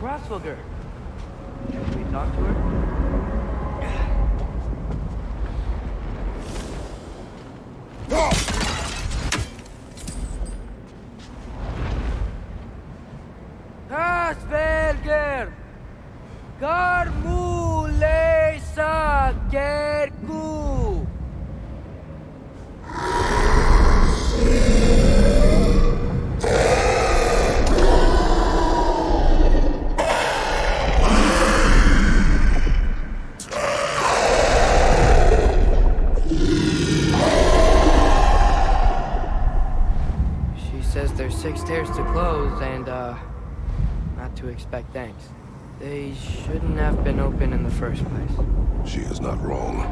Hraesvelgr. Can we talk to her? Hraesvelgr! Garmulesa Gerku! Says there's six tears to close and, uh, not to expect thanks. They shouldn't have been open in the first place. She is not wrong.